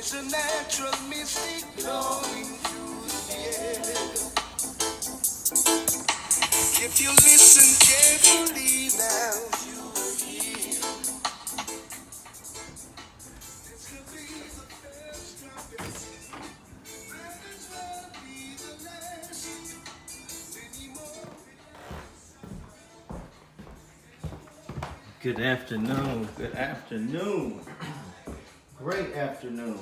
There's a natural mystic blowing through the air. If you listen Good afternoon. Good afternoon. Great afternoon.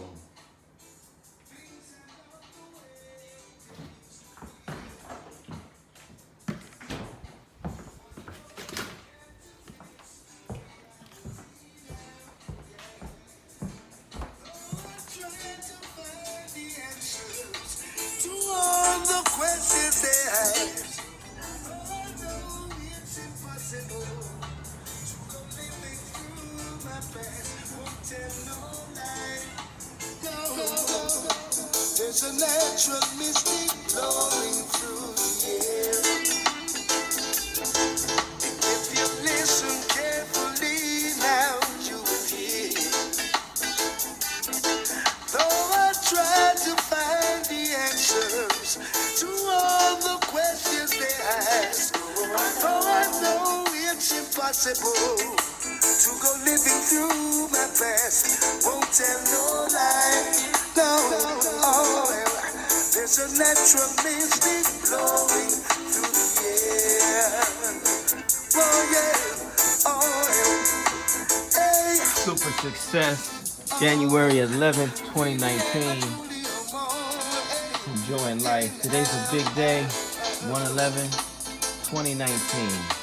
There's a natural mystic blowing through the air. If you listen carefully now, you will hear. Though I try to find the answers to all the questions they ask, though I know it's impossible living through my past, won't tell no lie. No, oh, there's a natural mystic blowing through the air. Oh, yeah, oh. Hey. Super success. January 11th, 2019. Enjoying life. Today's a big day. 111, 2019.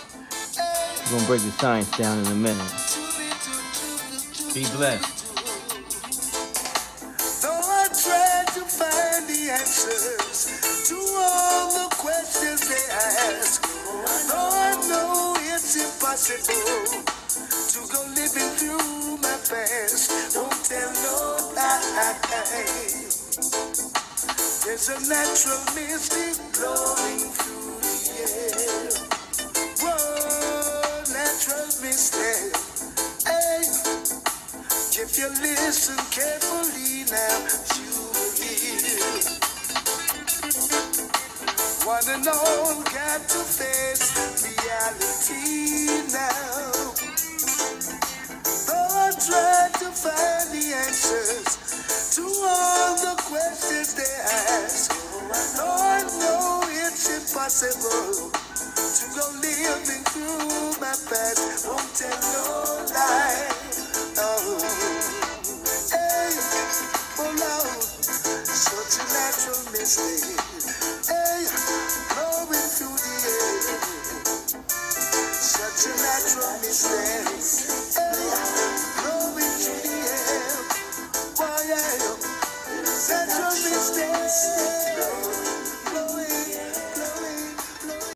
We're going to break the science down in a minute. Be blessed. Though I tried to find the answers to all the questions they ask, though I know it's impossible to go living through my past, won't tell no lie. There's a natural mystic blowing through you listen carefully now, you will hear. One and all got to face reality now. Though I to find the answers to all the questions they ask, Lord, know it's impossible to go living Such a natural mistake.